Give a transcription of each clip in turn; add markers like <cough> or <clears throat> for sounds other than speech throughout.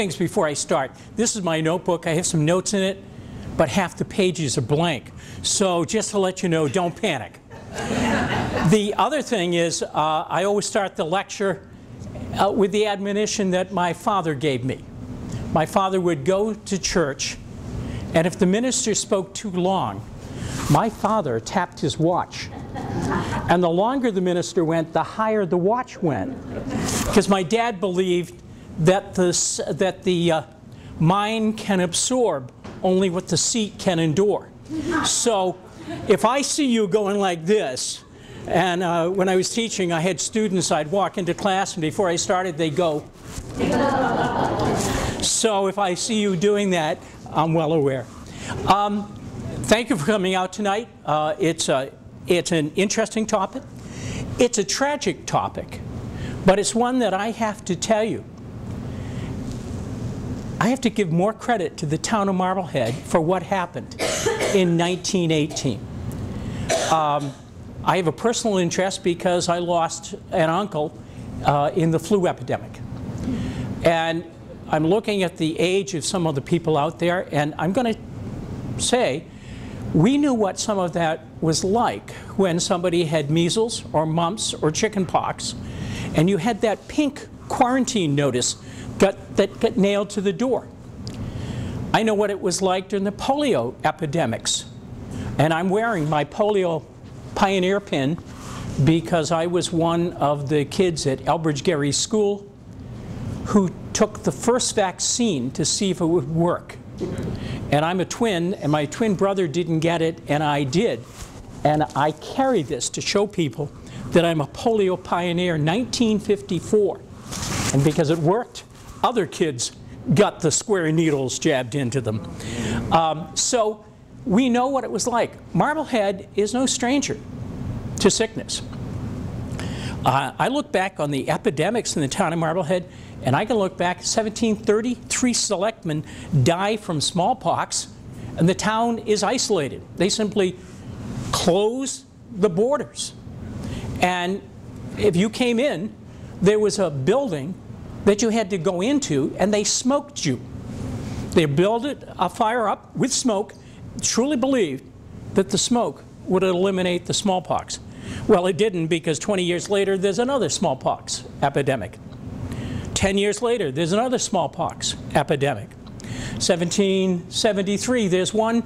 things before I start. This is my notebook. I have some notes in it, but half the pages are blank. So just to let you know, don't panic. the other thing is, uh, I always start the lecture uh, with the admonition that my father gave me. My father would go to church, and if the minister spoke too long, my father tapped his watch. And the longer the minister went, the higher the watch went. Because my dad believed that the, that the uh, mind can absorb only what the seat can endure. So if I see you going like this, and uh, when I was teaching, I had students, I'd walk into class, and before I started, they'd go. so if I see you doing that, I'm well aware. Um, thank you for coming out tonight. Uh, it's, a, it's an interesting topic. It's a tragic topic, but it's one that I have to tell you. I have to give more credit to the town of Marblehead for what happened in 1918. Um, I have a personal interest because I lost an uncle uh, in the flu epidemic. And I'm looking at the age of some of the people out there, and I'm going to say we knew what some of that was like when somebody had measles or mumps or chicken pox, and you had that pink quarantine notice got, that got nailed to the door. I know what it was like during the polio epidemics, and I'm wearing my polio pioneer pin because I was one of the kids at Elbridge Gerry School who took the first vaccine to see if it would work. And I'm a twin, and my twin brother didn't get it, and I did. And I carry this to show people that I'm a polio pioneer, 1954. And because it worked, other kids got the square needles jabbed into them. Um, so we know what it was like. Marblehead is no stranger to sickness. Uh, I look back on the epidemics in the town of Marblehead, and I can look back 1730, three selectmen die from smallpox, and the town is isolated. They simply close the borders. And if you came in, there was a building that you had to go into, and they smoked you. They built a fire up with smoke, truly believed that the smoke would eliminate the smallpox. Well, it didn't because 20 years later, there's another smallpox epidemic. 10 years later, there's another smallpox epidemic. 1773, there's one.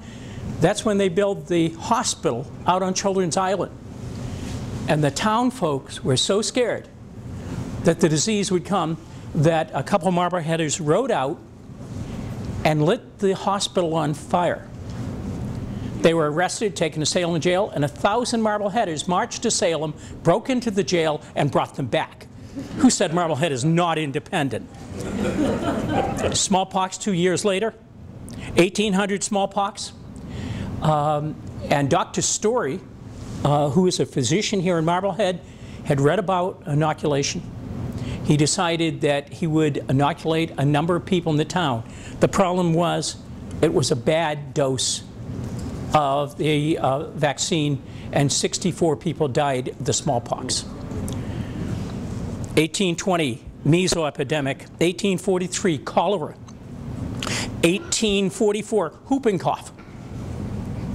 That's when they built the hospital out on Children's Island. And the town folks were so scared that the disease would come that a couple of Marbleheaders rode out and lit the hospital on fire. They were arrested, taken to Salem jail, and a thousand Marbleheaders marched to Salem, broke into the jail, and brought them back. Who said Marblehead is not independent? smallpox two years later, 1800 smallpox. Um, and Dr. Story, uh, who is a physician here in Marblehead, had read about inoculation. He decided that he would inoculate a number of people in the town. The problem was it was a bad dose of the uh, vaccine, and 64 people died of the smallpox. 1820, measles epidemic. 1843, cholera. 1844, whooping cough.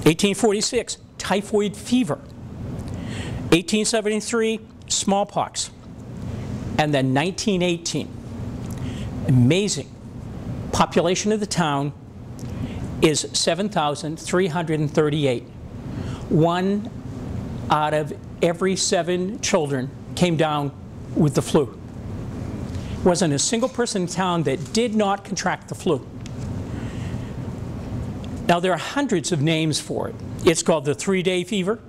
1846, typhoid fever. 1873, smallpox. And then 1918, amazing. Population of the town is 7,338. One out of every seven children came down with the flu. Wasn't a single person in town that did not contract the flu. Now, there are hundreds of names for it. It's called the three-day fever,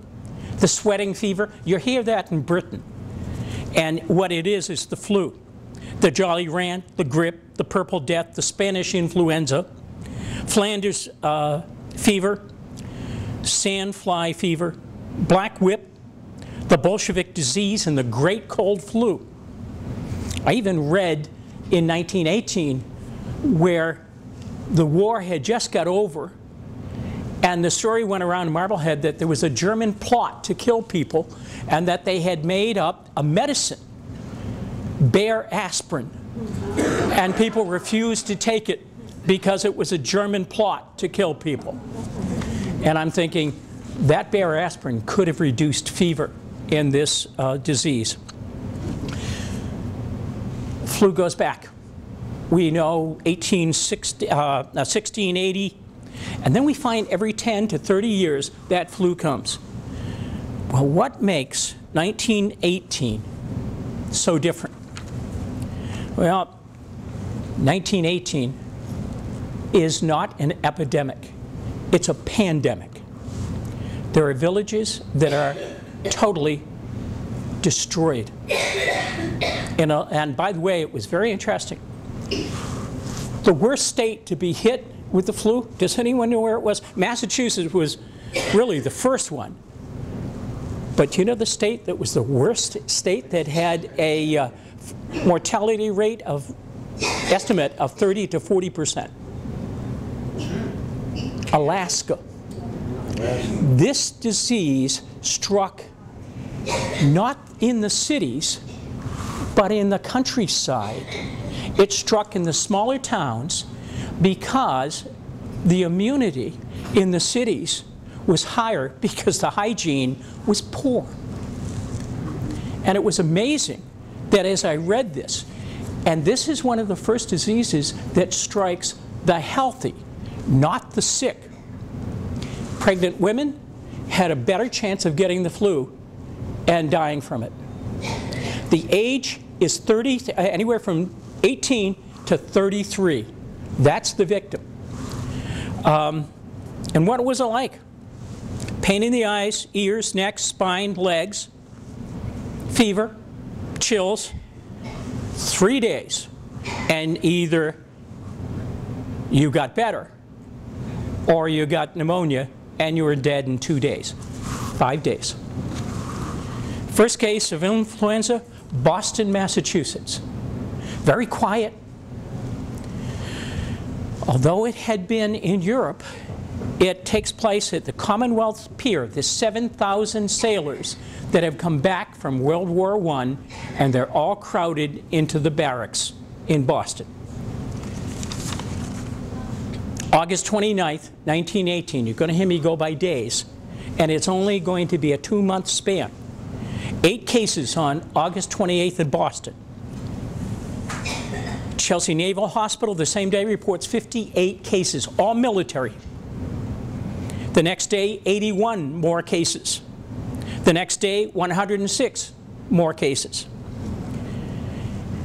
the sweating fever. You hear that in Britain. And what it is is the flu. The Jolly Rant, the grip, the purple death, the Spanish influenza, Flanders uh, fever, sandfly fever, black whip, the Bolshevik disease, and the great cold flu. I even read in 1918 where the war had just got over and the story went around Marblehead that there was a German plot to kill people and that they had made up a medicine, Bayer aspirin. And people refused to take it because it was a German plot to kill people. And I'm thinking that Bayer aspirin could have reduced fever in this uh, disease. Flu goes back. We know 1860, uh, 1680, and then we find every 10 to 30 years that flu comes. Well, what makes 1918 so different? Well, 1918 is not an epidemic, it's a pandemic. There are villages that are totally destroyed. And, uh, and by the way, it was very interesting. The worst state to be hit with the flu, does anyone know where it was? Massachusetts was really the first one. But you know the state that was the worst state that had a uh, mortality rate of estimate of 30 to 40 percent? Alaska. This disease struck not in the cities, but in the countryside. It struck in the smaller towns because the immunity in the cities was higher <laughs> because the hygiene was poor. And it was amazing that as I read this, and this is one of the first diseases that strikes the healthy, not the sick. Pregnant women had a better chance of getting the flu and dying from it. The age is 30, anywhere from 18 to 33. That's the victim. Um, and what was it like? Pain in the eyes, ears, neck, spine, legs, fever, chills, three days. And either you got better or you got pneumonia and you were dead in two days, five days. First case of influenza, Boston, Massachusetts. Very quiet. Although it had been in Europe, it takes place at the Commonwealth Pier, the 7,000 sailors that have come back from World War I, and they're all crowded into the barracks in Boston. August 29th, 1918. You're going to hear me go by days, and it's only going to be a two-month span. Eight cases on August 28th in Boston. Chelsea Naval Hospital the same day reports 58 cases, all military. The next day, 81 more cases. The next day, 106 more cases.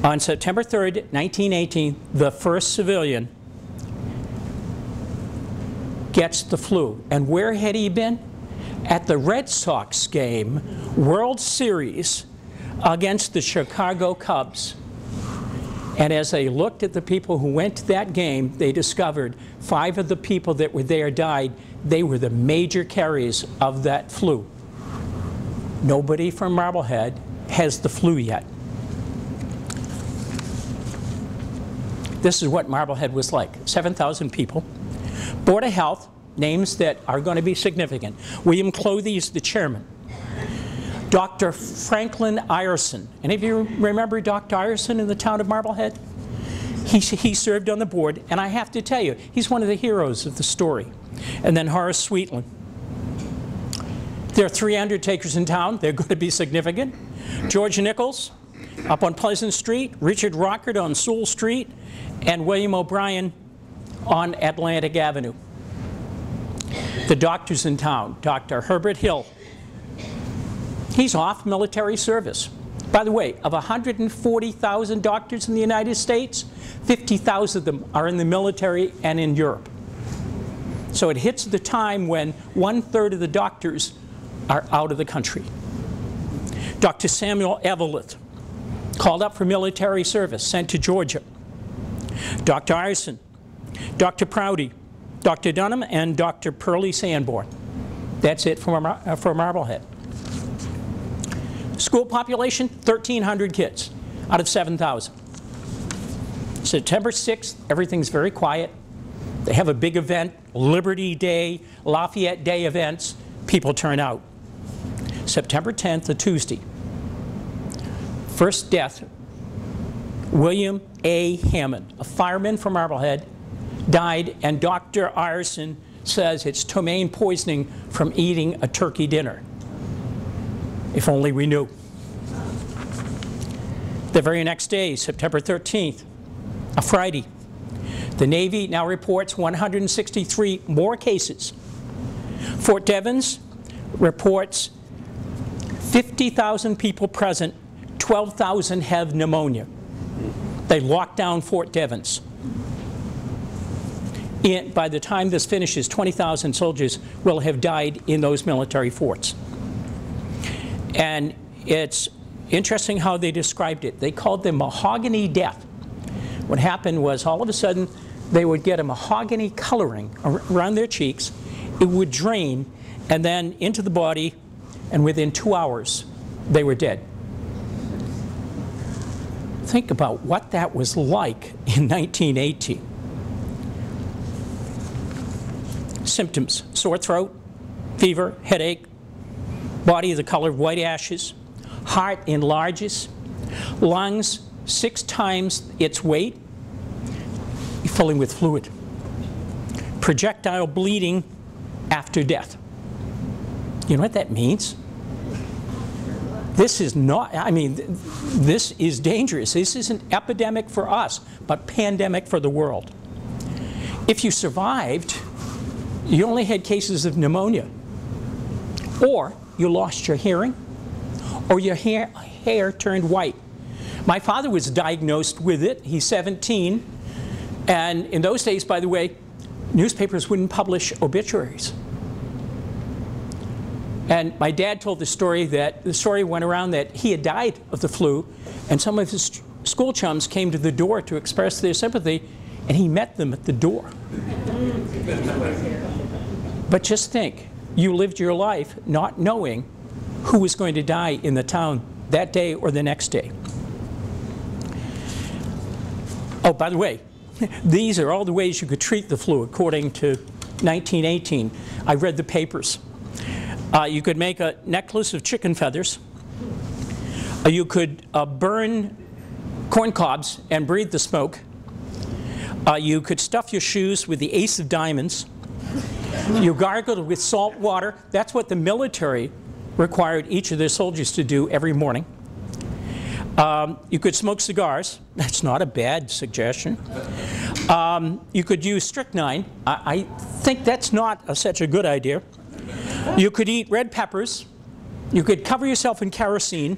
On September 3rd, 1918, the first civilian gets the flu. And where had he been? At the Red Sox game, World Series, against the Chicago Cubs. And as they looked at the people who went to that game, they discovered five of the people that were there died. They were the major carriers of that flu. Nobody from Marblehead has the flu yet. This is what Marblehead was like 7,000 people. Board of Health, names that are going to be significant. William Clothy is the chairman. Dr. Franklin Ireson. Any of you remember Dr. Ireson in the town of Marblehead? He, he served on the board, and I have to tell you, he's one of the heroes of the story. And then Horace Sweetland. There are three undertakers in town. They're going to be significant. George Nichols up on Pleasant Street, Richard Rockert on Sewell Street, and William O'Brien on Atlantic Avenue. The doctors in town, Dr. Herbert Hill, he's off military service. By the way, of 140,000 doctors in the United States, 50,000 of them are in the military and in Europe. So it hits the time when one third of the doctors are out of the country. Dr. Samuel Eveleth, called up for military service, sent to Georgia. Dr. Ireson, Dr. Prouty, Dr. Dunham, and Dr. Pearlie Sanborn. That's it for, Mar for Marblehead. School population, 1,300 kids out of 7,000. September 6th, everything's very quiet. They have a big event, Liberty Day, Lafayette Day events. People turn out. September 10th, a Tuesday. First death, William A. Hammond, a fireman from Marblehead, died, and Dr. Ireson says it's ptomaine poisoning from eating a turkey dinner. If only we knew. The very next day, September 13th, a Friday, the Navy now reports 163 more cases. Fort Devens reports 50,000 people present, 12,000 have pneumonia. They locked down Fort Devens. And by the time this finishes, 20,000 soldiers will have died in those military forts. And it's interesting how they described it. They called them mahogany death. What happened was all of a sudden they would get a mahogany coloring around their cheeks. It would drain and then into the body, and within two hours they were dead. Think about what that was like in <laughs> 1918. Symptoms sore throat, fever, headache, body of the color of white ashes, heart enlarges, lungs six times its weight, filling with fluid, projectile bleeding after death. You know what that means? This is not, I mean, this is dangerous. This is an epidemic for us, but pandemic for the world. If you survived, you only had cases of pneumonia, or you lost your hearing, or your hair, hair turned white. My father was diagnosed with it. He's 17. And in those days, by the way, newspapers wouldn't publish obituaries. And my dad told the story that the story went around that he had died of the flu, and some of his school chums came to the door to express their sympathy, and he met them at the door. <laughs> but just think, you lived your life not knowing who was going to die in the town that day or the next day. Oh, by the way, <laughs> these are all the ways you could treat the flu according to 1918. I read the papers. Uh, you could make a necklace of chicken feathers. Uh, you could uh, burn corn cobs and breathe the smoke. Uh, you could stuff your shoes with the ace of diamonds. You gargled with salt water. That's what the military required each of their soldiers to do every morning. Um, you could smoke cigars. <laughs> That's not a bad suggestion. Um, you could use strychnine. I, I think that's not a, such a good idea. You could eat red peppers. You could cover yourself in kerosene.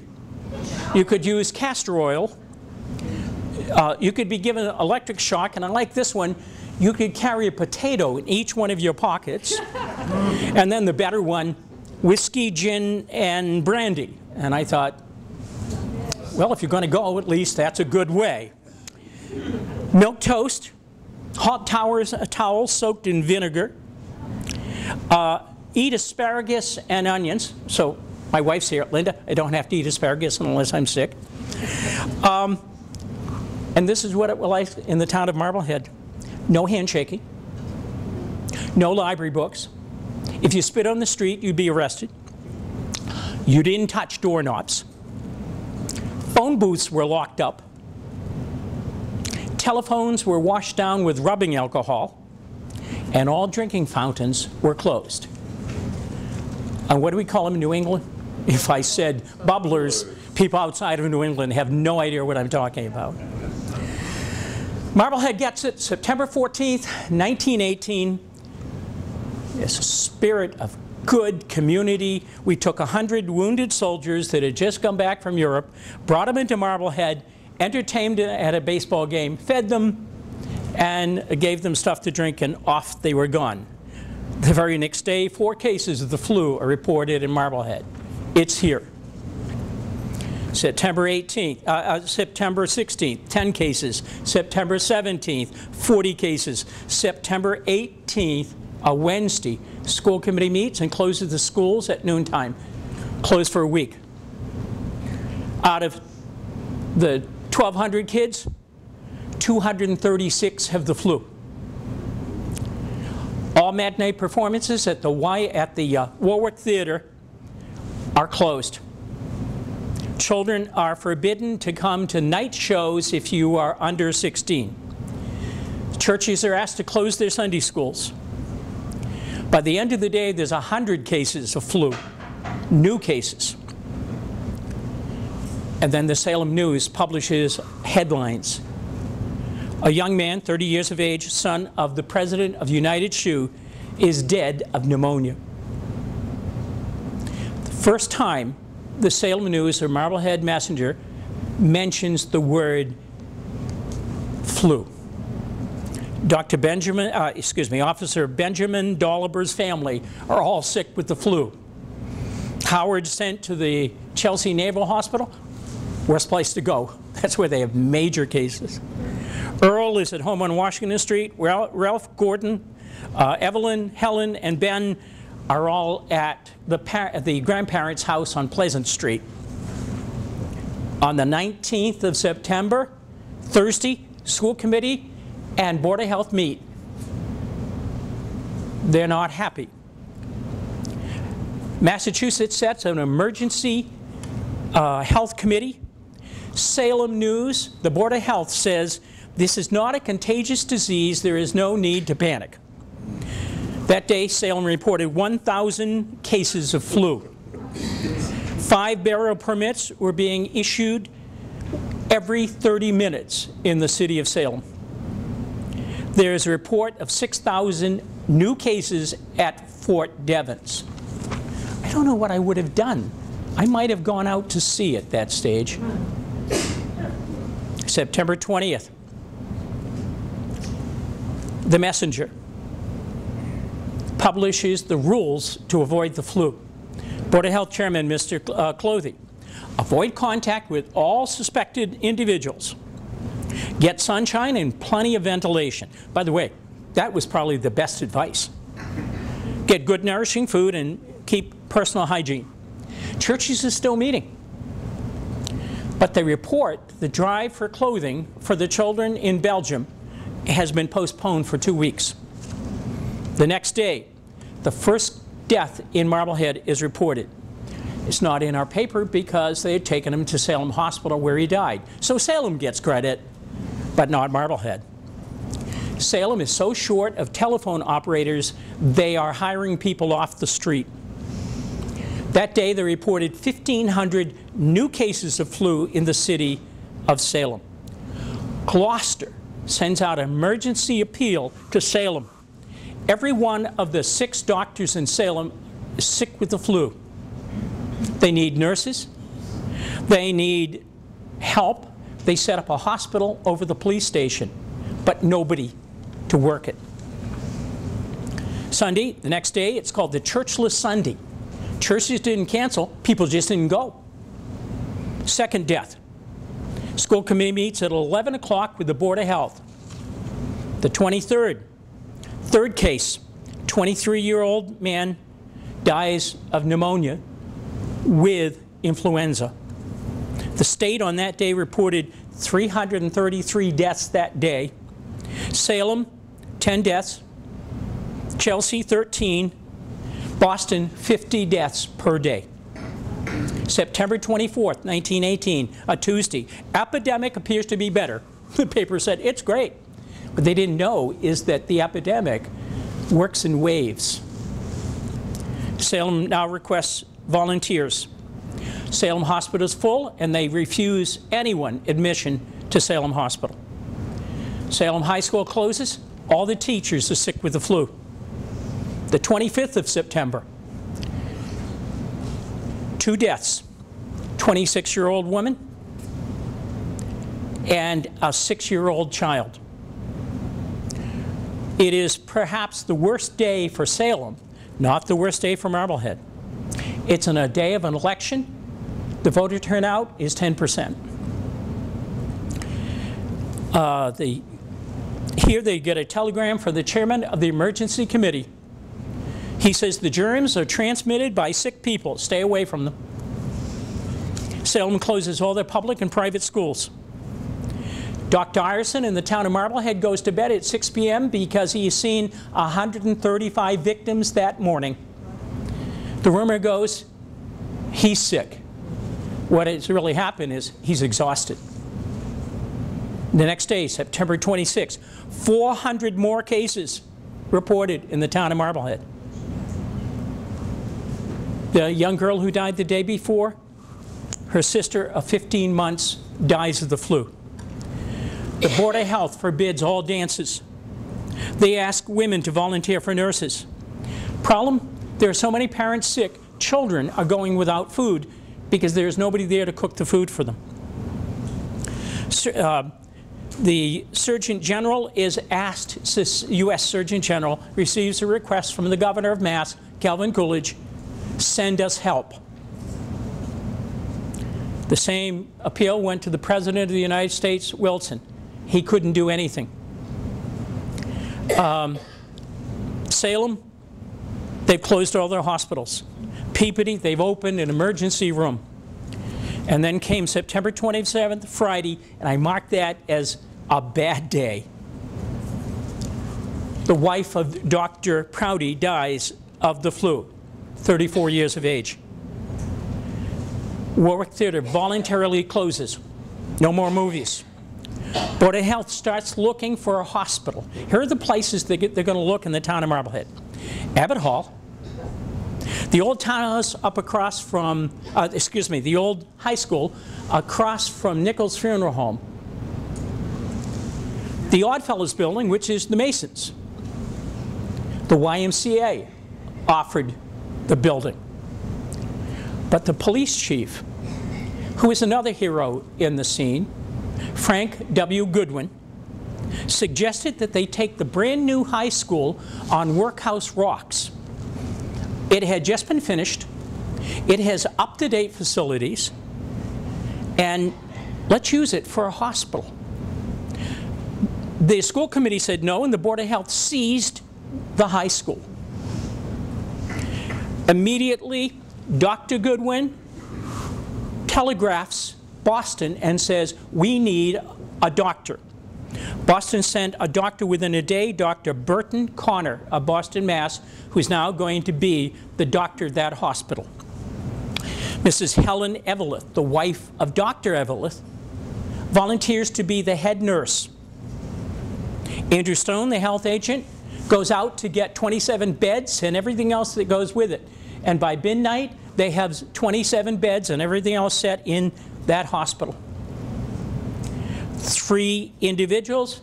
You could use castor oil. Uh, you could be given an electric shock, and I like this one, you could carry a potato in each one of your pockets. <laughs> and then the better one, whiskey, gin, and brandy. And I thought, well, if you're going to go, at least that's a good way. Milk toast, hot towers, towels soaked in vinegar. Uh, eat asparagus and onions. So my wife's here, Linda. I don't have to eat asparagus unless I'm sick. Um, and this is what it was like in the town of Marblehead. No handshaking. No library books. If you spit on the street, you'd be arrested. You didn't touch doorknobs. Phone booths were locked up. Telephones were washed down with rubbing alcohol. And all drinking fountains were closed. And what do we call them in New England? If I said bubblers, people outside of New England have no idea what I'm talking about. Marblehead gets it September 14th, 1918. It's a spirit of good community. We took 100 wounded soldiers that had just come back from Europe, brought them into Marblehead, entertained at a baseball game, fed them, and gave them stuff to drink, and off they were gone. The very next day, four cases of the flu are reported in Marblehead. It's here. September 18th, uh, uh, September 16th, 10 cases. September 17th, 40 cases. September 18th, a Wednesday, school committee meets and closes the schools at noontime. Closed for a week. Out of the 1,200 kids, 236 have the flu. All matinee performances at the Y at the uh, Warwick Theater are closed. Children are forbidden to come to night shows if you are under 16. Churches are asked to close their Sunday schools. By the end of the day, there's 100 cases of flu, new cases. And then the Salem News publishes headlines. A young man, 30 years of age, son of the president of United Shoe, is dead of pneumonia. The first time the Salem News or Marblehead Messenger mentions the word flu. Dr. Benjamin, uh, excuse me, Officer Benjamin Doliber's family are all sick with the flu. Howard sent to the Chelsea Naval Hospital, worst place to go. <laughs> That's where they have major cases. Earl is at home on Washington Street. Ralph Gordon, uh, Evelyn, Helen, and Ben are all at the, the grandparents' house on Pleasant Street. On the 19th of September, Thursday, school committee and Board of Health meet. They're not happy. Massachusetts sets an emergency uh, health committee. Salem News, the Board of Health says this is not a contagious disease. There is no need to panic. That day, Salem reported 1,000 cases of flu. Five burial permits were being issued every 30 minutes in the city of Salem. There is a report of 6,000 new cases at Fort Devens. I don't know what I would have done. I might have gone out to sea at that stage. September 20th. The Messenger publishes the rules to avoid the flu. Board of Health Chairman Mr. Uh, Clothy, avoid contact with all suspected individuals. Get sunshine and plenty of ventilation. By the way, that was probably the best advice. Get good nourishing food and keep personal hygiene. Churches are still meeting. But they report the drive for clothing for the children in Belgium has been postponed for two weeks. The next day, the first death in Marblehead is reported. It's not in our paper because they had taken him to Salem Hospital where he died. So Salem gets credit, but not Marblehead. Salem is so short of telephone operators, they are hiring people off the street. That day, they reported 1,500 new cases of flu in the city of Salem. Gloucester sends out an emergency appeal to Salem Every one of the six doctors in Salem is sick with the flu. They need nurses. They need help. They set up a hospital over the police station, but nobody to work it. Sunday, the next day, it's called the Churchless Sunday. Churches didn't cancel, people just didn't go. Second death. School committee meets at 11 o'clock with the Board of Health. The 23rd, Third case, 23-year-old man dies of pneumonia with influenza. The state on that day reported 333 deaths that day. Salem, 10 deaths. Chelsea, 13. Boston, 50 deaths per day. September 24th, 1918, a Tuesday. Epidemic appears to be better. The paper said, it's great. What they didn't know is that the epidemic works in waves. Salem now requests volunteers. Salem Hospital is full, and they refuse anyone admission to Salem Hospital. Salem High School closes, all the teachers are sick with the flu. The 25th of September, two deaths, 26-year-old woman and a six-year-old child. It is perhaps the worst day for Salem, not the worst day for Marblehead. It's on a day of an election. The voter turnout is 10%. Uh, the, here they get a telegram from the chairman of the emergency committee. He says the germs are transmitted by sick people. Stay away from them. Salem closes all their public and private schools. Dr. Ireson in the town of Marblehead goes to bed at 6 p.m. because he has seen 135 victims that morning. The rumor goes he's sick. What has really happened is he's exhausted. The next day, September 26, 400 more cases reported in the town of Marblehead. The young girl who died the day before, her sister of 15 months dies of the flu. The Board of Health forbids all dances. They ask women to volunteer for nurses. Problem? There are so many parents sick, children are going without food because there's nobody there to cook the food for them. Uh, the Surgeon General is asked, U.S. Surgeon General receives a request from the Governor of Mass, Calvin Coolidge, send us help. The same appeal went to the President of the United States, Wilson. He couldn't do anything. Um, Salem, they've closed all their hospitals. Peabody, they've opened an emergency room. And then came September 27th, Friday, and I marked that as a bad day. The wife of Dr. Prouty dies of the flu, 34 years of age. Warwick Theater voluntarily closes. No more movies. Board of Health starts looking for a hospital. Here are the places they get, they're going to look in the town of Marblehead. Abbott Hall, the old townhouse up across from, uh, excuse me, the old high school across from Nichols Funeral Home. The Oddfellows building, which is the Masons. The YMCA offered the building. But the police chief, who is another hero in the scene, Frank W. Goodwin, suggested that they take the brand new high school on Workhouse Rocks. It had just been finished. It has up-to-date facilities. And let's use it for a hospital. The school committee said no, and the Board of Health seized the high school. Immediately, Dr. Goodwin telegraphs Boston and says, we need a doctor. Boston sent a doctor within a day, Dr. Burton Connor of Boston, Mass., who's now going to be the doctor of that hospital. Mrs. Helen Eveleth, the wife of Dr. Eveleth, volunteers to be the head nurse. Andrew Stone, the health agent, goes out to get 27 beds and everything else that goes with it. And by midnight, they have 27 beds and everything else set in that hospital. Three individuals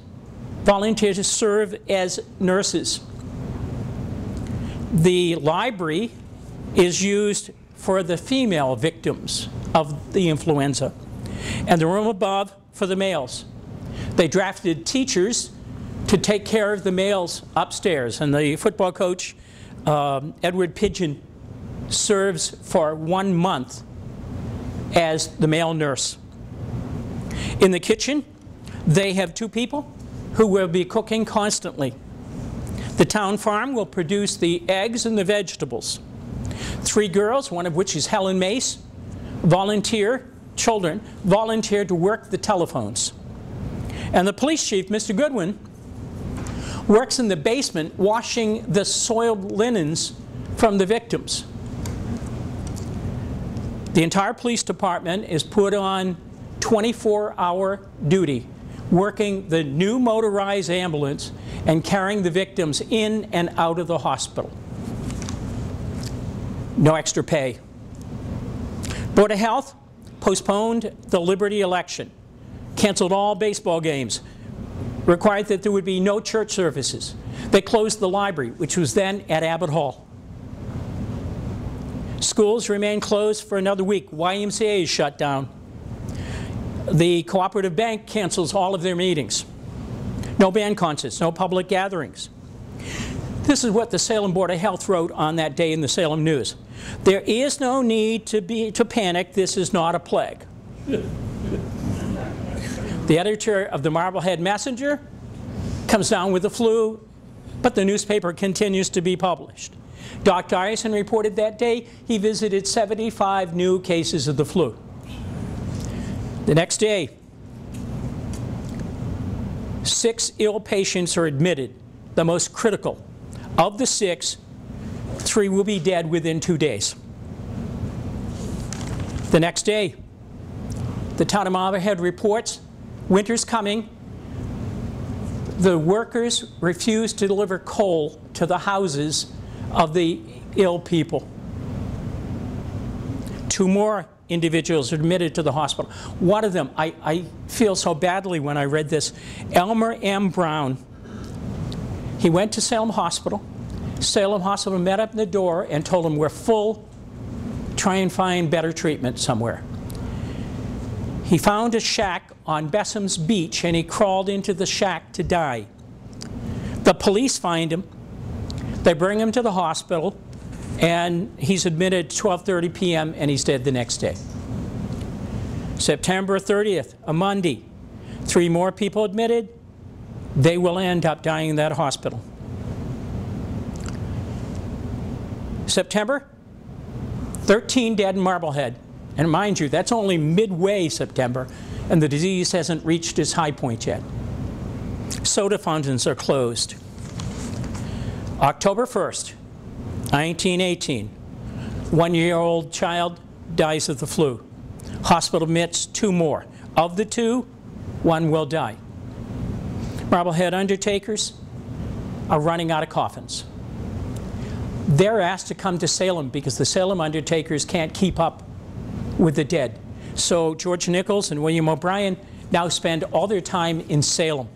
volunteer to serve as nurses. The library is used for the female victims of the influenza, and the room above for the males. They drafted teachers to take care of the males upstairs, and the football coach, um, Edward Pigeon, serves for one month as the male nurse. In the kitchen, they have two people who will be cooking constantly. The town farm will produce the eggs and the vegetables. Three girls, one of which is Helen Mace, volunteer, children, volunteer to work the telephones. And the police chief, Mr. Goodwin, works in the basement washing the soiled linens from the victims. The entire police department is put on 24-hour duty, working the new motorized ambulance and carrying the victims in and out of the hospital. no extra pay. Board of Health postponed the Liberty election, canceled all baseball games, required that there would be no church services. They closed the library, which was then at Abbott Hall. Schools remain closed for another week. YMCA is shut down. The cooperative bank cancels all of their meetings. No band concerts, no public gatherings. This is what the Salem Board of Health wrote on that day in the Salem News. There is no need to, be, to panic. This is not a plague. the editor of the Marblehead Messenger comes down with the flu, but the newspaper continues to be published. Dr. Ireson reported that day he visited 75 new cases of the flu. The next day, six ill patients are admitted, the most critical. Of the six, three will be dead within two days. The next day, the town of Marblehead reports winter's coming. The workers refuse to deliver coal to the houses of the ill people. Two more individuals admitted to the hospital. One of them, I, I feel so badly when I read this, Elmer M. Brown. He went to Salem Hospital. Salem Hospital met up in the door and told him, we're full, try and find better treatment somewhere. He found a shack on Besson's Beach and he crawled into the shack to die. The police find him. They bring him to the hospital and he's admitted 12:30 p.m. and he's dead the next day. September 30th, a Monday, three more people admitted. They will end up dying in that hospital. September, 13 dead in Marblehead. And mind you, that's only midway September, and the disease hasn't reached its high point yet. Soda fountains are closed. October 1st, 1918, one-year-old child dies of the flu. Hospital admits two more. Of the two, one will die. Marblehead undertakers are running out of coffins. They're asked to come to Salem because the Salem undertakers can't keep up with the dead. So George Nichols and William O'Brien now spend all their time in Salem.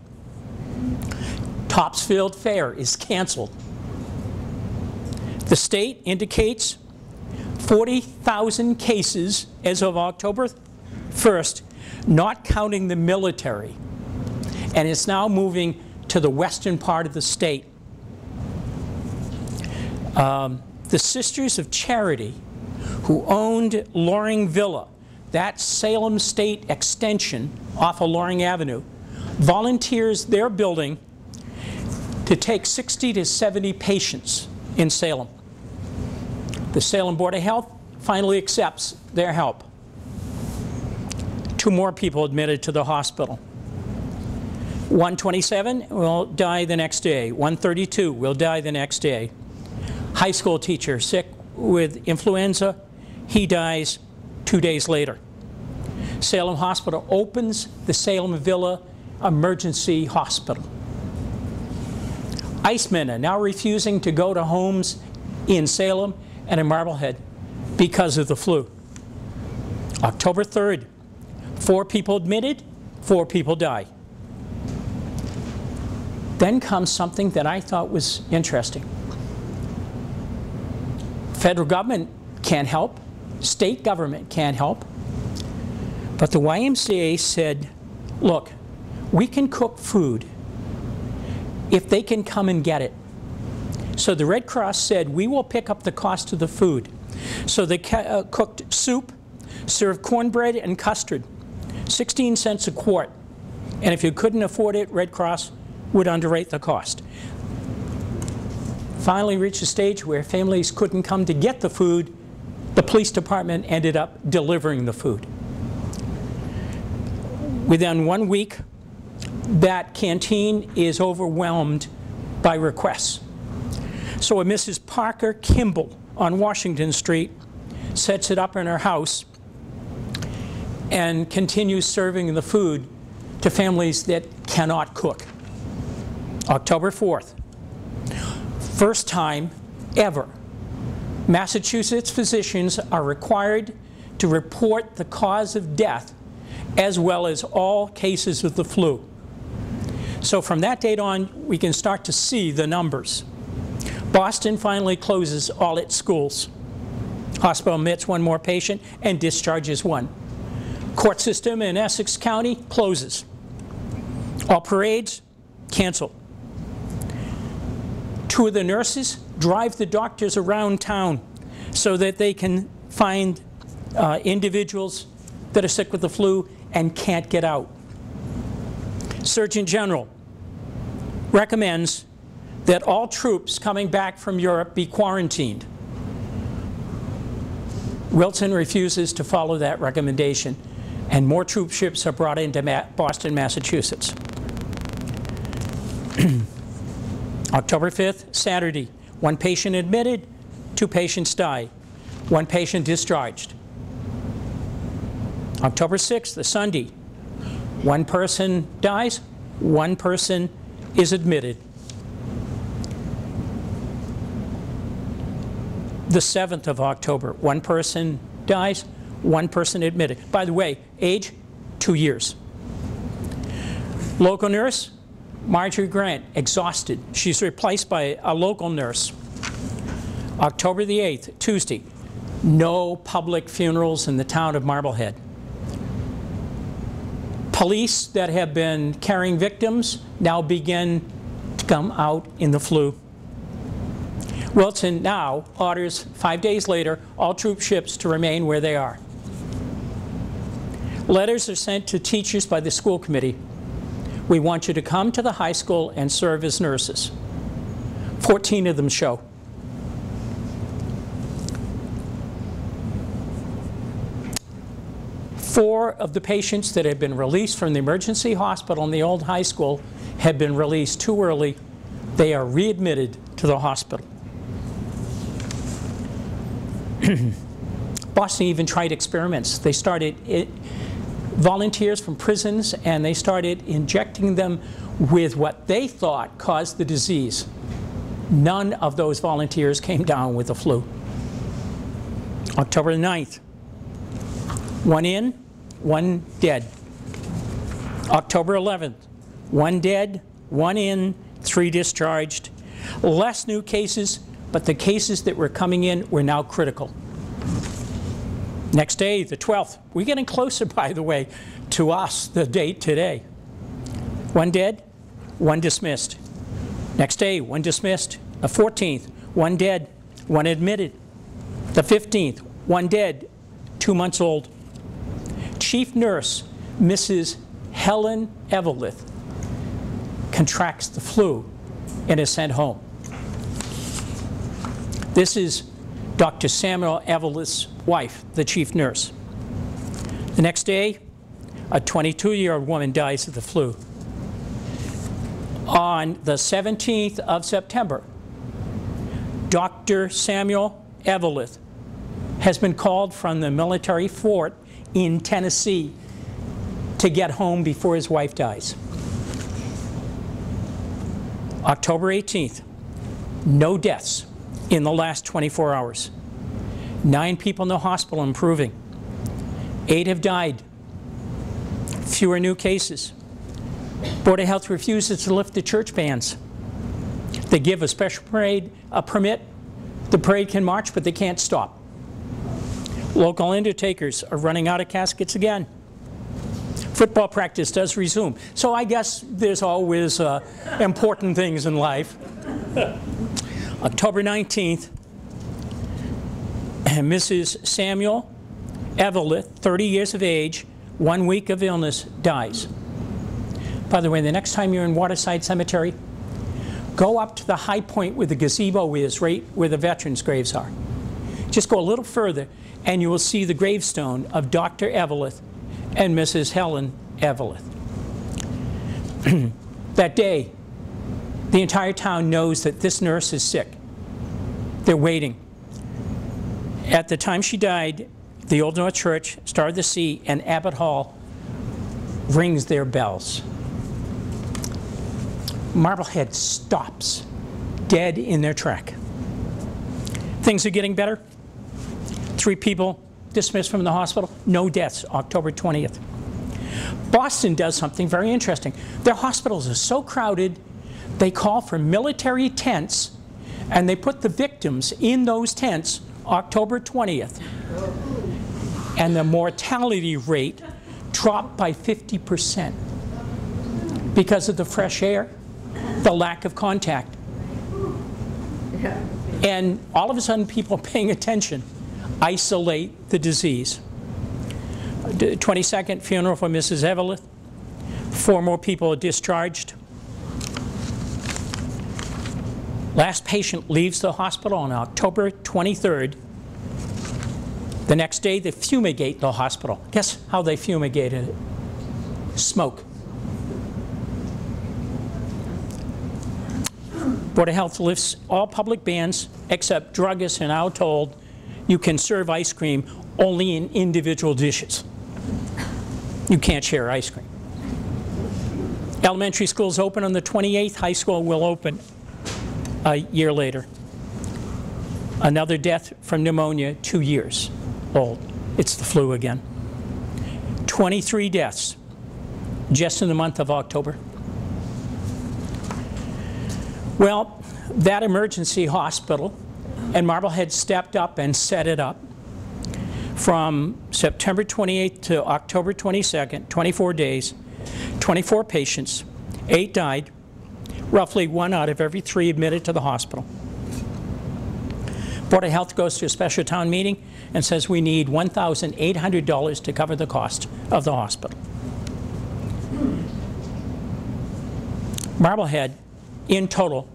Topsfield Fair is canceled. The state indicates 40,000 cases as of October 1st, not counting the military. And it's now moving to the western part of the state. Um, the Sisters of Charity, who owned Loring Villa, that Salem State extension off of Loring Avenue, volunteers their building to take 60 to 70 patients in Salem. The Salem Board of Health finally accepts their help. Two more people admitted to the hospital. 127 will die the next day. 132 will die the next day. High school teacher sick with influenza, he dies two days later. Salem Hospital opens the Salem Villa Emergency Hospital. Icemen are now refusing to go to homes in Salem and in Marblehead because of the flu. October 3rd, four people admitted, four people die. Then comes something that I thought was interesting. Federal government can't help, state government can't help, but the YMCA said, look, we can cook food if they can come and get it. So the Red Cross said, we will pick up the cost of the food. So they uh, cooked soup, served cornbread and custard, 16 cents a quart. And if you couldn't afford it, Red Cross would underrate the cost. Finally reached a stage where families couldn't come to get the food. The police department ended up delivering the food. Within one week, that canteen is overwhelmed by requests. So a Mrs. Parker Kimball on Washington Street sets it up in her house and continues serving the food to families that cannot cook. October 4th, first time ever Massachusetts physicians are required to report the cause of death as well as all cases of the flu. So from that date on, we can start to see the numbers. Boston finally closes all its schools. Hospital admits one more patient and discharges one. Court system in Essex County closes. All parades cancel. Two of the nurses drive the doctors around town so that they can find uh, individuals that are sick with the flu and can't get out. Surgeon General recommends that all troops coming back from Europe be quarantined. Wilson refuses to follow that recommendation, and more troop ships are brought into Ma Boston, Massachusetts. <clears throat> October 5th, Saturday, one patient admitted, two patients die, one patient discharged. October 6th, the Sunday, one person dies, one person is admitted. The 7th of October, one person dies, one person admitted. By the way, age, two years. Local nurse, Marjorie Grant, exhausted. She's replaced by a local nurse. October the 8th, Tuesday, no public funerals in the town of Marblehead. Police that have been carrying victims now begin to come out in the flu. Wilson now orders, five days later, all troop ships to remain where they are. Letters are sent to teachers by the school committee. We want you to come to the high school and serve as nurses. 14 of them show. Four of the patients that had been released from the emergency hospital in the old high school had been released too early. They are readmitted to the hospital. <coughs> Boston even tried experiments. They started it, volunteers from prisons and they started injecting them with what they thought caused the disease. None of those volunteers came down with the flu. October 9th, one in, one dead. October 11th, one dead, one in, three discharged. Less new cases, but the cases that were coming in were now critical. Next day, the 12th, we're getting closer, <laughs> by the way, to us, the date today. One dead, one dismissed. Next day, one dismissed. The 14th, one dead, one admitted. The 15th, one dead, two months old. Chief nurse, Mrs. Helen Eveleth, contracts the flu and is sent home. This is Dr. Samuel Eveleth's wife, the chief nurse. The next day, a 22-year-old woman dies of the flu. On the 17th of September, Dr. Samuel Eveleth has been called from the military fort in Tennessee to get home before his wife dies. October 18th, no deaths in the last 24 hours. Nine people in the hospital improving. Eight have died. Fewer new cases. Board of Health refuses to lift the church bans. They give a special parade a permit. The parade can march, but they can't stop. Local undertakers are running out of caskets again. Football practice does resume. So I guess there's always uh, important things in life. <laughs> October 19th, Mrs. <clears throat> Samuel Eveleth, 30 years of age, one week of illness, dies. By the way, the next time you're in Waterside Cemetery, go up to the high point where the gazebo is, right where the veterans' graves are. Just go a little further, and you will see the gravestone of Dr. Eveleth and Mrs. Helen Evelith. <clears throat> that day, the entire town knows that this nurse is sick. They're waiting. At the time she died, the Old North Church, Star of the Sea, and Abbott Hall rings their bells. Marblehead stops, dead in their track. Things are getting better. Three people dismissed from the hospital, no deaths, October 20th. Boston does something very interesting. Their hospitals are so crowded, they call for military tents and they put the victims in those tents October 20th. And the mortality rate dropped by 50% because of the fresh air, the lack of contact. And all of a sudden, people are paying attention. Isolate the disease. 22nd funeral for Mrs. Evelyn. Four more people are discharged. Last patient leaves the hospital on October 23rd. The next day, they fumigate the hospital. Guess how they fumigated it? Smoke. Board of Health lifts all public bans except druggists are now told you can serve ice cream only in individual dishes. You can't share ice cream. Elementary schools open on the 28th, high school will open a year later. Another death from pneumonia, two years old. It's the flu again. 23 deaths just in the month of October. Well, that emergency hospital and Marblehead stepped up and set it up. From September 28th to October 22nd, 24 days, 24 patients, eight died, roughly one out of every three admitted to the hospital. Board of Health goes to a special town meeting and says we need $1,800 to cover the cost of the hospital. Marblehead, in total,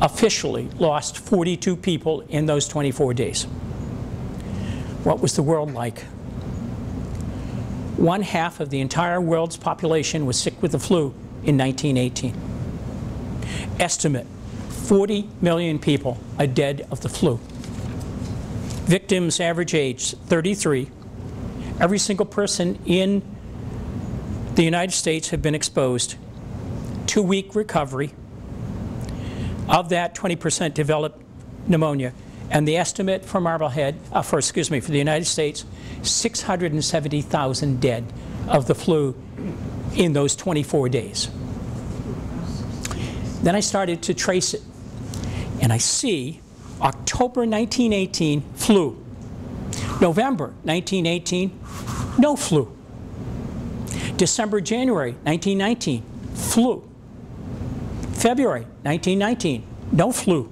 officially lost 42 people in those 24 days. What was the world like? One half of the entire world's population was sick with the flu in 1918. Estimate 40 million people are dead of the flu. Victims average age 33. Every single person in the United States have been exposed. Two week recovery. Of that, 20% developed pneumonia. And the estimate for Marblehead, uh, for excuse me, for the United States, 670,000 dead of the flu in those 24 days. Then I started to trace it. And I see October 1918, flu. November 1918, no flu. December, January 1919, flu. February 1919, no flu.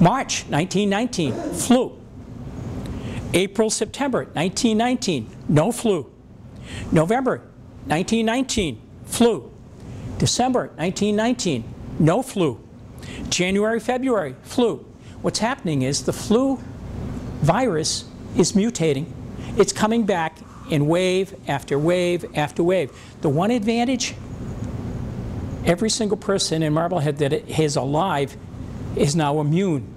March 1919, flu. April, September 1919, no flu. November 1919, flu. December 1919, no flu. January, February, flu. What's happening is the flu virus is mutating. It's coming back in wave after wave after wave. The one advantage, every single person in Marblehead that is alive is now immune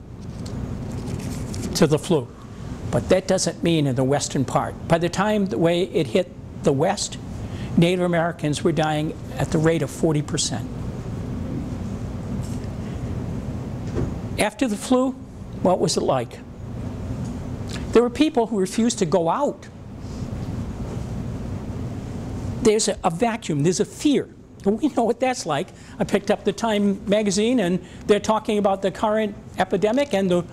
to the flu. But that doesn't mean in the western part. By the time the way it hit the west, Native Americans were dying at the rate of 40 percent. After the flu, what was it like? There were people who refused to go out. There's a, a vacuum, there's a fear. <laughs> We know what that's like. I picked up the Time magazine and they're talking about the current epidemic and the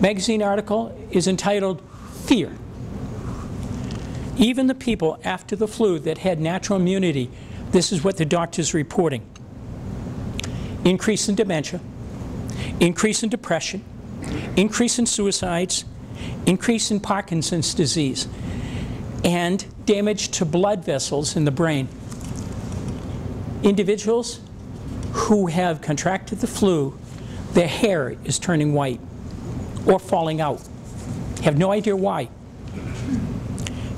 magazine article is entitled Fear. Even the people after the flu that had natural immunity, this is what the doctor's reporting. Increase in dementia, increase in depression, increase in suicides, increase in Parkinson's disease, and damage to blood vessels in the brain. Individuals who have contracted the flu, their hair is turning white or falling out. Have no idea why.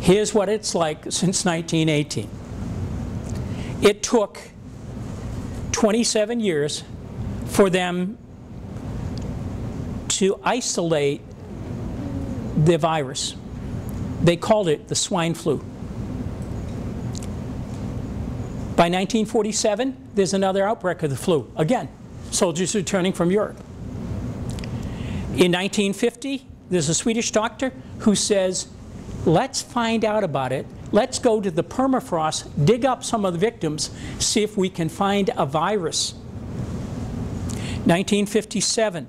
Here's what it's like since 1918. It took 27 years for them to isolate the virus. They called it the swine flu. By 1947, there's another outbreak of the flu. Again, soldiers returning from Europe. In 1950, there's a Swedish doctor who says, let's find out about it. Let's go to the permafrost, dig up some of the victims, see if we can find a virus. 1957,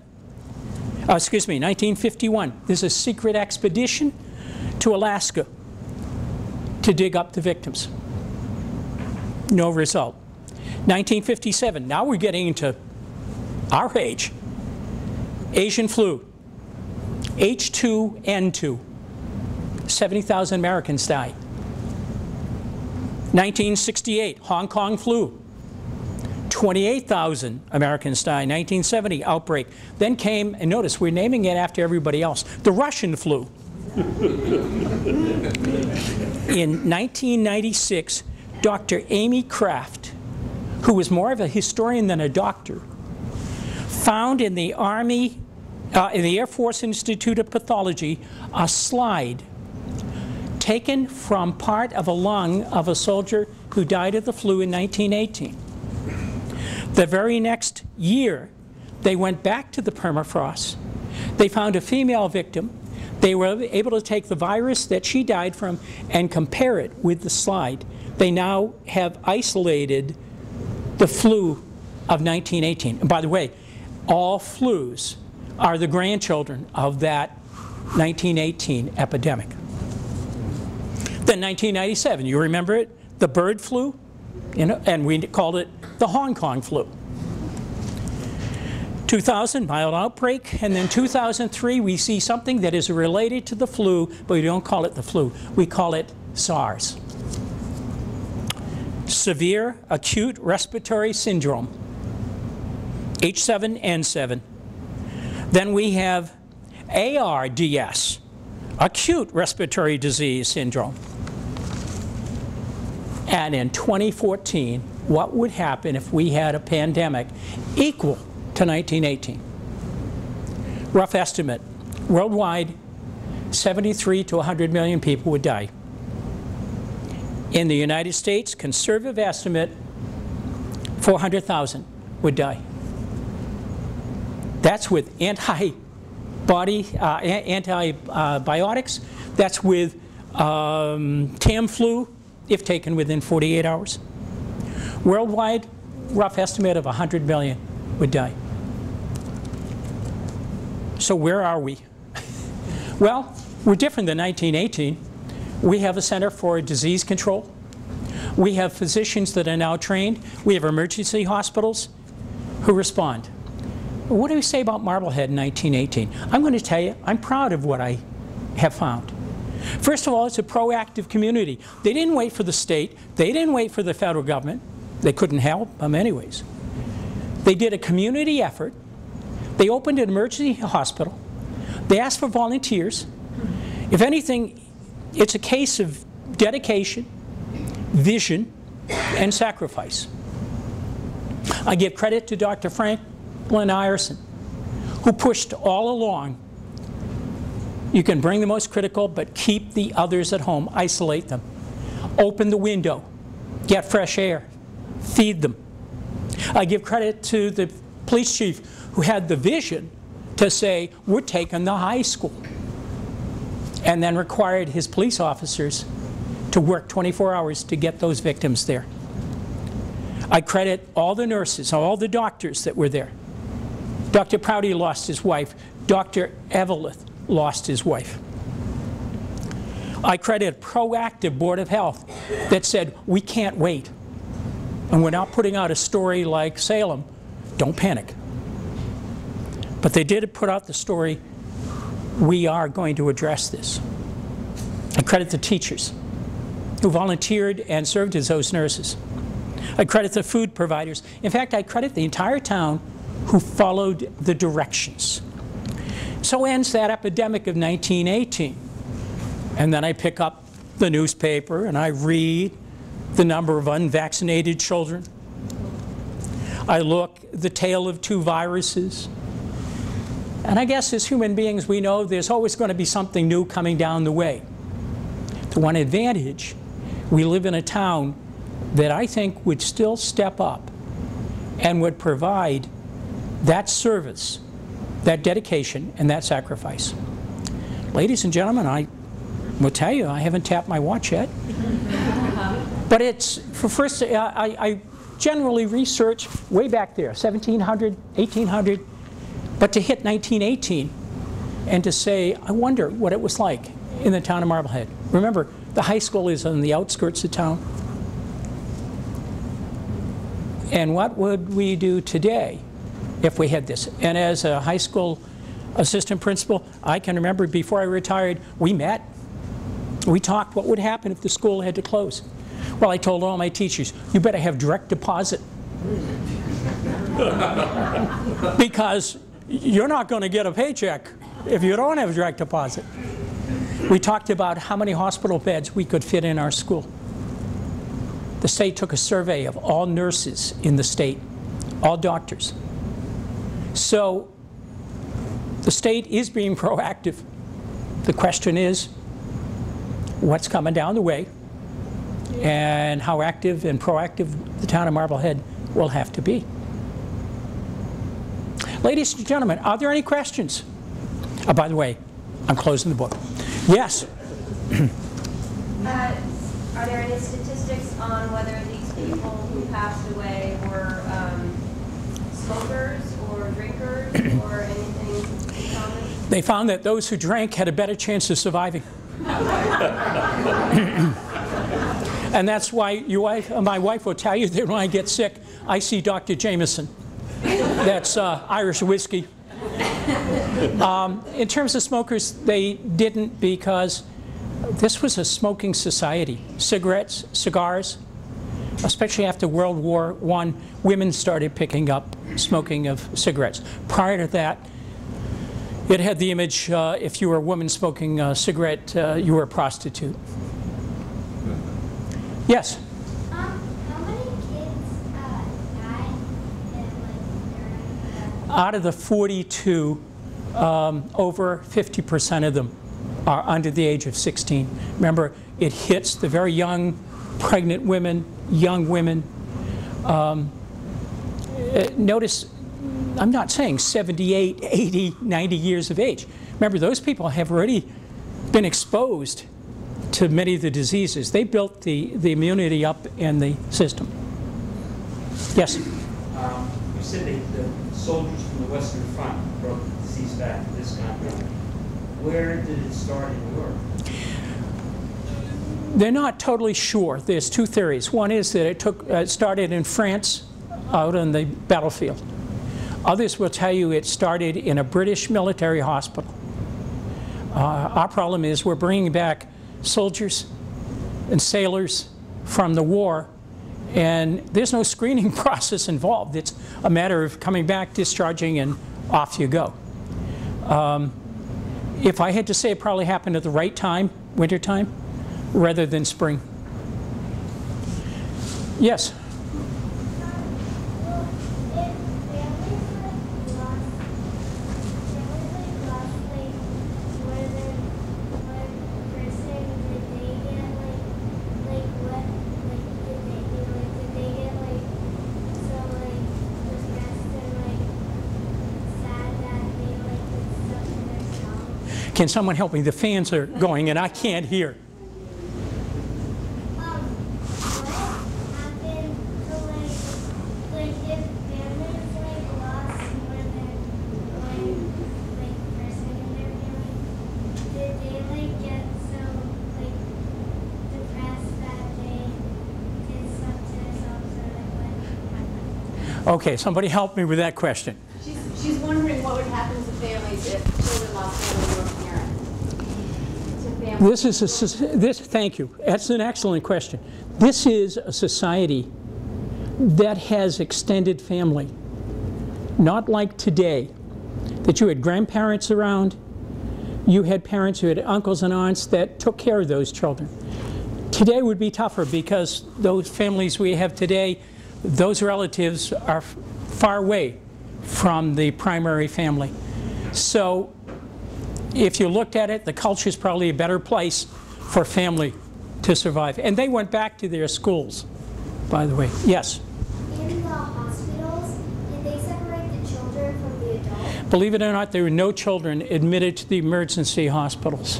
uh, excuse me, 1951, there's a secret expedition to Alaska to dig up the victims. No result. 1957, now we're getting into our age. Asian flu, H2N2, 70,000 Americans died. 1968, Hong Kong flu, 28,000 Americans died. 1970, outbreak. Then came, and notice, we're naming it after everybody else, the Russian flu. In 1996, Dr. Amy Kraft, who was more of a historian than a doctor, found in the Army, uh, in the Air Force Institute of Pathology, a slide taken from part of a lung of a soldier who died of the flu in 1918. The very next year, they went back to the permafrost. They found a female victim. They were able to take the virus that she died from and compare it with the slide. They now have isolated the flu of 1918. And by the way, all flus are the grandchildren of that 1918 epidemic. Then 1997, you remember it? The bird flu, you know, and we called it the Hong Kong flu. 2000, mild outbreak, and then 2003, we see something that is related to the flu, but we don't call it the flu. We call it SARS. Severe acute respiratory syndrome, H7N7. Then we have ARDS, acute respiratory disease syndrome. And in 2014, what would happen if we had a pandemic equal to 1918? Rough estimate, worldwide, 73 to 100 million people would die. In the United States, conservative estimate, 400,000 would die. That's with antibody, uh, antibiotics. That's with um, Tamiflu, if taken within 48 hours. Worldwide, rough estimate of 100 million would die. So where are we? <laughs> well, we're different than 1918. We have a Center for Disease Control. We have physicians that are now trained. We have emergency hospitals who respond. What do we say about Marblehead in 1918? I'm going to tell you, I'm proud of what I have found. First of all, it's a proactive community. They didn't wait for the state. They didn't wait for the federal government. They couldn't help them anyways. They did a community effort. They opened an emergency hospital. They asked for volunteers. If anything, it's a case of dedication, vision, and sacrifice. I give credit to Dr. Franklin Ryerson, who pushed all along you can bring the most critical, but keep the others at home. Isolate them. Open the window. Get fresh air. Feed them. I give credit to the police chief who had the vision to say, we're taking the high school. And then required his police officers to work 24 hours to get those victims there. I credit all the nurses, all the doctors that were there. Dr. Prouty lost his wife. Dr. Eveleth lost his wife. I credit a proactive Board of Health that said, we can't wait. And we're not putting out a story like Salem, don't panic. But they did put out the story, we are going to address this. I credit the teachers who volunteered and served as those nurses. I credit the food providers. In fact, I credit the entire town who followed the directions. So ends that epidemic of 1918. And then I pick up the newspaper and I read the number of unvaccinated children. I look the tale of two viruses. And I guess as human beings, we know there's always going to be something new coming down the way. The one advantage, we live in a town that I think would still step up and would provide that service that dedication, and that sacrifice. Ladies and gentlemen, I will tell you, I haven't tapped my watch yet. <laughs> But it's, for first, I, I generally research way back there, 1700, 1800, but to hit 1918 and to say, I wonder what it was like in the town of Marblehead. Remember, the high school is on the outskirts of town. And what would we do today if we had this? And as a high school assistant principal, I can remember before I retired, we met. We talked what would happen if the school had to close. Well, I told all my teachers, you better have direct deposit. <laughs> because you're not going to get a paycheck if you don't have direct deposit. We talked about how many hospital beds we could fit in our school. The state took a survey of all nurses in the state, all doctors. So the state is being proactive. The question is, what's coming down the way and how active and proactive the town of Marblehead will have to be. Ladies and gentlemen, are there any questions? Oh, by the way, I'm closing the book. Yes? Uh, Are there any statistics on whether these people who passed away were um, smokers drinkers or <clears throat> anything common? They found that those who drank had a better chance of surviving. <laughs> and that's why your wife, my wife will tell you that when I get sick, I see Dr. Jameson. That's uh, Irish whiskey. Um, in terms of smokers, they didn't because this was a smoking society. Cigarettes, cigars, especially after World War I, women started picking up smoking of cigarettes. Prior to that, it had the image, uh, if you were a woman smoking a cigarette, uh, you were a prostitute. Yes? Um, kids uh, died in like during the Out of the 42, um, over 50% of them are under the age of 16. Remember, it hits the very young, pregnant women, young women. Um, uh, notice, I'm not saying 78, <laughs> 80, 90 years of age. Remember, those people have already been exposed to many of the diseases. They built the, the immunity up in the system. Yes? Um, You said that the soldiers from the Western Front brought the disease back to this continent. Where did it start in Europe? They're not totally sure. There's two theories. One is that it took uh, started in France, out on the battlefield. Others will tell you it started in a British military hospital. Uh, our problem is we're bringing back soldiers and sailors from the war, and there's no <laughs> screening <laughs> process involved. It's a matter of coming back, discharging, and off you go. Um, if I had to say, it probably happened at the right time, winter time, rather than spring. Yes? Can someone help me? The fans are going and I can't hear. Um, what happened to like, like if families like lost more than one like person in their family, did they like get so like depressed that they did stuff to themselves or like what happened? Okay, somebody help me with that question. She's, she's wondering what would happen to families if children lost parent. This is a, this, thank you. That's an excellent question. This is a society that has extended family. Not like today, that you had grandparents around, you had parents who had uncles and aunts that took care of those children. Today would be tougher because those families we have today, those relatives are far away from the primary family. So if you looked at it, the culture is probably a better place for family to survive. And they went back to their schools, by the way. Yes? In the hospitals, did they separate the children from the adults? Believe it or not, there were no children admitted to the emergency hospitals.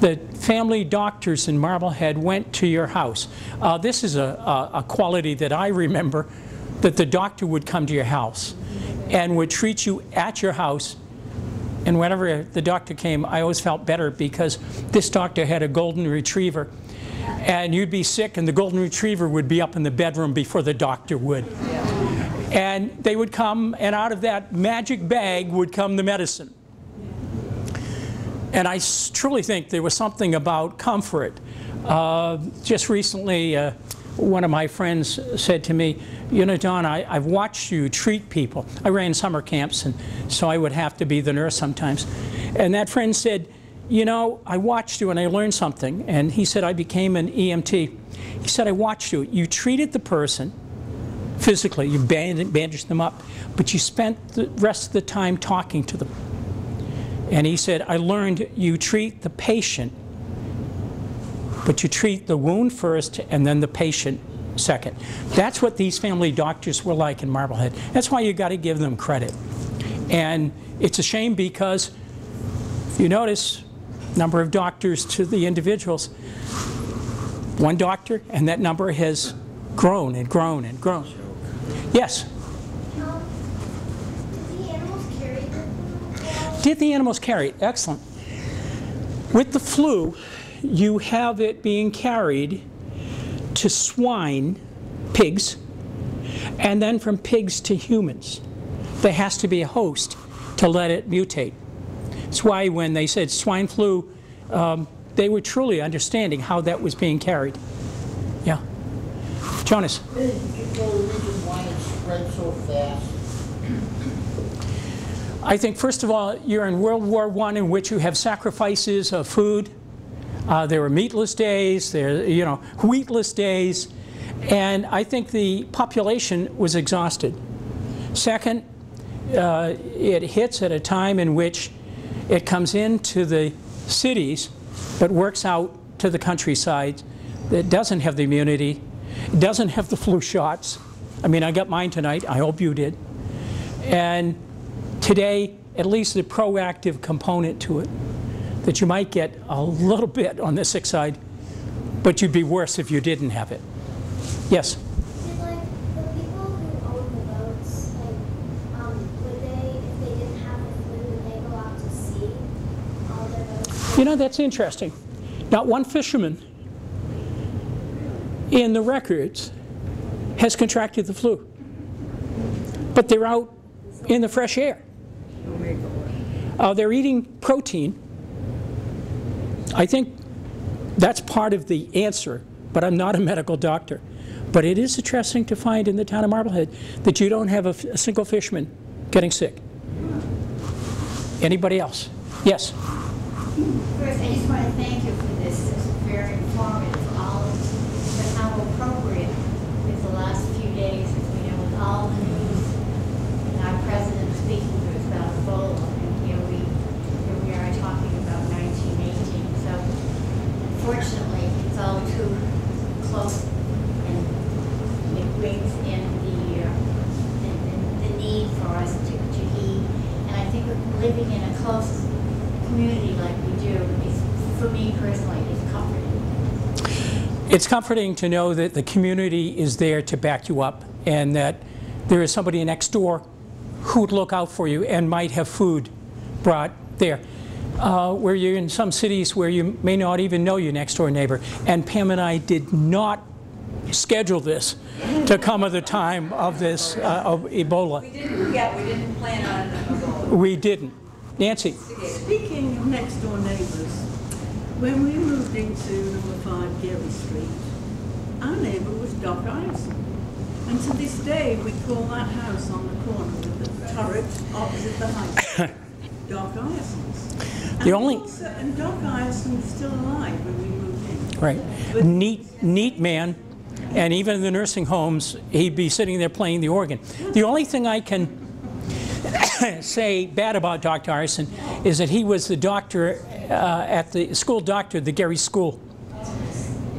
The family doctors in Marblehead went to your house. Uh, this is a, a, a quality that I remember, that the doctor would come to your house and would treat you at your house. And whenever the doctor came, I always felt better because this doctor had a golden retriever. And you'd be sick, and the golden retriever would be up in the bedroom before the doctor would. And they would come, and out of that magic bag would come the medicine. And I truly think there was something about comfort. Uh, just recently, uh, one of my friends said to me, You know, Don, I, I've watched you treat people. I ran summer camps, and so I would have to be the nurse sometimes. And that friend said, You know, I watched you and I learned something. And he said, I became an EMT. He said, I watched you. You treated the person physically, you bandaged them up, but you spent the rest of the time talking to them. And he said, I learned you treat the patient, but you treat the wound first and then the patient second. That's what these family doctors were like in Marblehead. That's why you got to give them credit. And it's a shame because you notice, number of doctors to the individuals, one doctor, and that number has grown and grown and grown. Yes? Um, did the animals carry the flu? Did the animals carry it? Excellent. With the flu, you have it being carried to swine, pigs, and then from pigs to humans. There has to be a host to let it mutate. That's why when they said swine flu, um, they were truly understanding how that was being carried. Yeah. Jonas? Any particular reason why it spread so fast? I think, first of all, you're in World War I in which you have sacrifices of food. Uh, there were meatless days, there, you know, wheatless days, and I think the population was exhausted. Second, uh, it hits at a time in which it comes into the cities, but works out to the countryside that doesn't have the immunity, doesn't have the flu shots. I mean, I got mine tonight. I hope you did. And today, at least the proactive component to it, that you might get a little bit on the sick side, but you'd be worse if you didn't have it. Yes? Did like the people who own the boats, like, um, would they, if they didn't have the flu, would they go out to sea? All their boats? You know, that's interesting. Not one fisherman in the records has contracted the flu, but they're out in the fresh air. Uh, they're eating protein. I think that's part of the answer, but I'm not a medical doctor. But it is interesting to find in the town of Marblehead that you don't have a single fisherman getting sick. Anybody else? Yes? First, I just want to thank you for this. This is very informative. All, but how appropriate with the last few days, you know, with all the news and our president speaking to us about Ebola, and here we, here we are talking about 1918. So unfortunately, it's all too close, and it brings in the, uh, the, the- the need for us to, to heed. And I think living in a close community like we do is, for me personally, is comforting. It's comforting to know that the community is there to back you up and that there is somebody next door who would look out for you and might have food brought there. Uh, where you're in some cities where you may not even know your next door neighbor. And Pam and I did not schedule this to come at the time of this, uh, of Ebola. We didn't, yeah, we didn't plan on a goal. We didn't. Nancy? Speaking of next door neighbours, when we moved into number five Gerry Street, our neighbour was Doc Ireson. And to this day, we call that house on the corner with the turret opposite the house, <coughs> Doc Ireson's. The only- also- And Doc Ireson is still alive when we moved in. Right. But- Neat, neat man. And even in the nursing homes, he'd be sitting there playing the organ. The only thing I can <coughs> say bad about Dr. Ireson is that he was the doctor uh, at the school doctor at the Gerry School.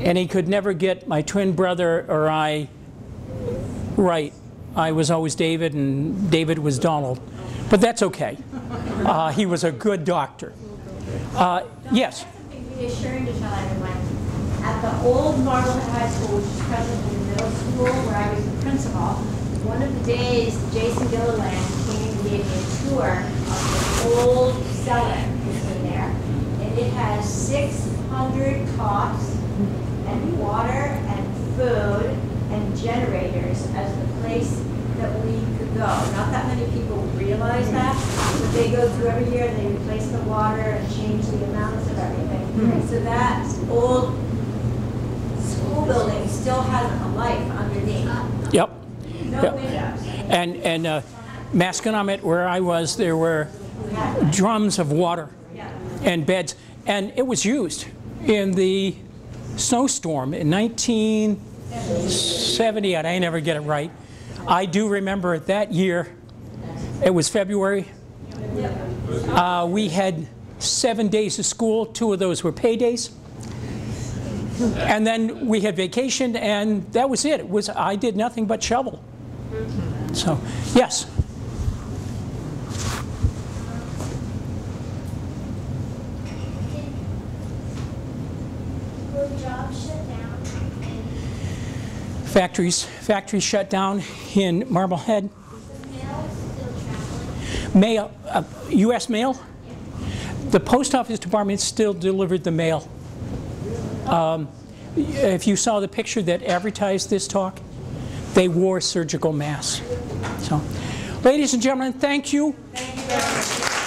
And he could never get my twin brother or I right I was always David, and David was Donald. But that's okay. Uh, he was a good doctor. Uh, yes. Reassuring to. At the old Marblehead High School, which is presently the middle school where I was the principal, one of the days, Jason Gilliland gave me a tour of the old cellar that's in there. And it has six hundred cots and water and food and generators as the place that we could go. Not that many people realize that, but they go through every year, and they replace the water and change the amounts of everything. So that old school building still has a life underneath. Yep. No Yep. windows. And, and uh, Masconomet, where I was, there were drums of water and beds. And it was used in the snowstorm in 1970. and I never get it right. I do remember that year, it was February. Uh, we had seven days of school. Two of those were paydays. And then we had vacation, and that was it. It was I did nothing but shovel. So, yes. Will jobs shut down? Factories, factories shut down in Marblehead. Mail uh, U.S. mail. The post office department still delivered the mail. Um, if you saw the picture that advertised this talk, they wore surgical masks. So, ladies and gentlemen, thank you. Thank you.